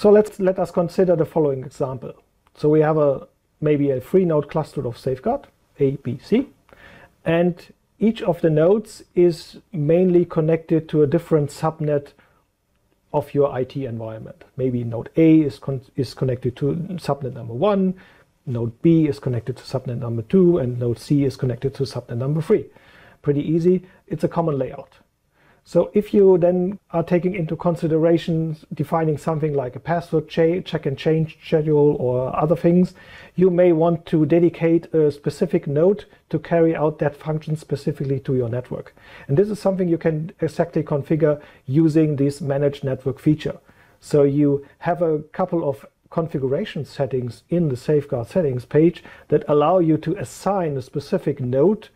So let's let us consider the following example. So we have a maybe a three node cluster of safeguard A, B, C, and each of the nodes is mainly connected to a different subnet of your IT environment. Maybe node A is, con is connected to subnet number one, node B is connected to subnet number two, and node C is connected to subnet number three. Pretty easy. It's a common layout. So if you then are taking into consideration defining something like a password check and change schedule or other things, you may want to dedicate a specific node to carry out that function specifically to your network. And this is something you can exactly configure using this managed network feature. So you have a couple of configuration settings in the safeguard settings page that allow you to assign a specific node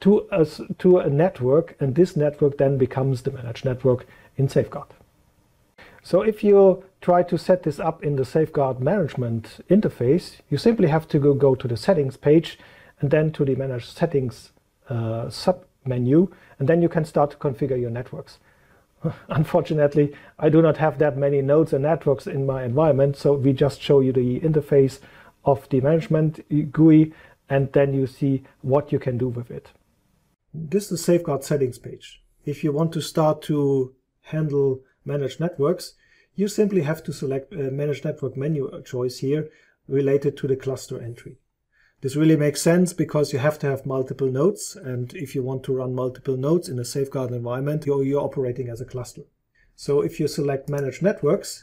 to a, to a network, and this network then becomes the managed network in Safeguard. So if you try to set this up in the Safeguard management interface, you simply have to go, go to the settings page and then to the manage settings uh, sub menu, and then you can start to configure your networks. Unfortunately, I do not have that many nodes and networks in my environment, so we just show you the interface of the management GUI, and then you see what you can do with it. This is the safeguard settings page. If you want to start to handle managed networks, you simply have to select a managed network menu choice here related to the cluster entry. This really makes sense because you have to have multiple nodes and if you want to run multiple nodes in a safeguard environment, you're, you're operating as a cluster. So if you select manage networks,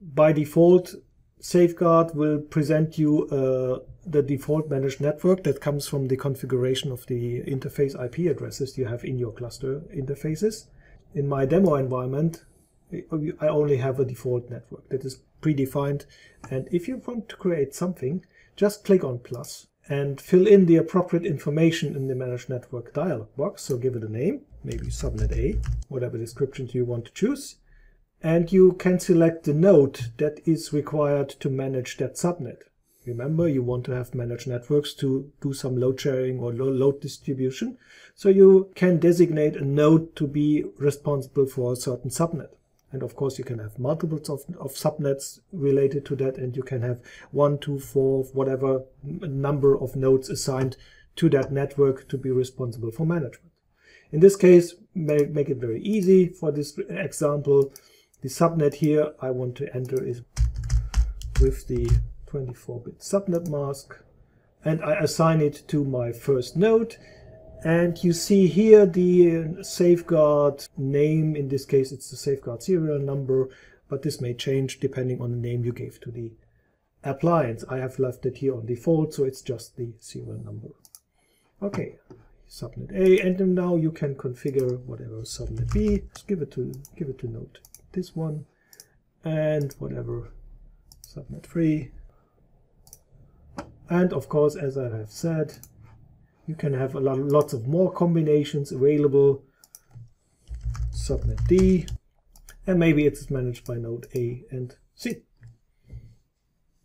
by default, Safeguard will present you uh, the default managed network that comes from the configuration of the interface IP addresses you have in your cluster interfaces. In my demo environment, I only have a default network that is predefined. And if you want to create something, just click on plus and fill in the appropriate information in the managed network dialog box. So give it a name, maybe subnet A, whatever description you want to choose and you can select the node that is required to manage that subnet. Remember, you want to have managed networks to do some load sharing or load distribution. So you can designate a node to be responsible for a certain subnet. And of course, you can have multiples of, of subnets related to that, and you can have one, two, four, whatever number of nodes assigned to that network to be responsible for management. In this case, make it very easy for this example. The subnet here I want to enter is with the 24-bit subnet mask and I assign it to my first node. And you see here the safeguard name. In this case it's the safeguard serial number but this may change depending on the name you gave to the appliance. I have left it here on default so it's just the serial number. Okay subnet A. And now you can configure whatever subnet B. Just give it to give it to node this one and whatever subnet 3 and of course as I have said you can have a lot lots of more combinations available. Subnet D and maybe it's managed by node A and C.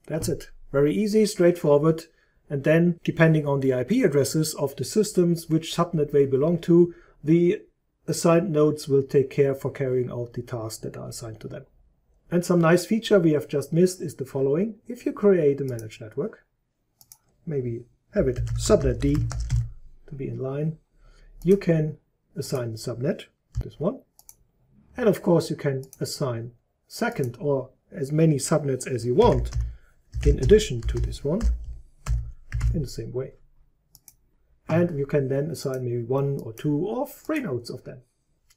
That's it. Very easy straightforward. And then depending on the IP addresses of the systems which subnet they belong to the assigned nodes will take care for carrying out the tasks that are assigned to them. And some nice feature we have just missed is the following. If you create a managed network, maybe have it subnet D to be in line, you can assign the subnet, this one, and of course you can assign second or as many subnets as you want in addition to this one in the same way. And you can then assign maybe one or two or three nodes of them.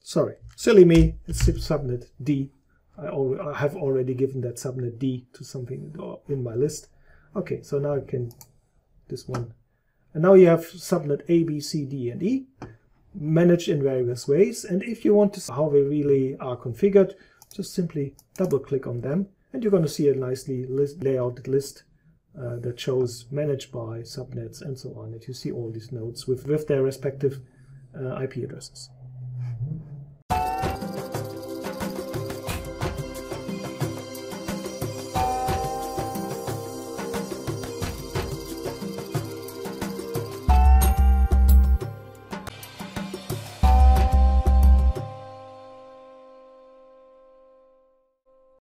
Sorry, silly me, it's subnet D. I, I have already given that subnet D to something in my list. Okay, so now I can, this one. And now you have subnet A, B, C, D, and E managed in various ways. And if you want to see how they really are configured, just simply double click on them and you're going to see a nicely list, layouted list uh, that shows managed by subnets and so on. And you see all these nodes with, with their respective uh, IP addresses.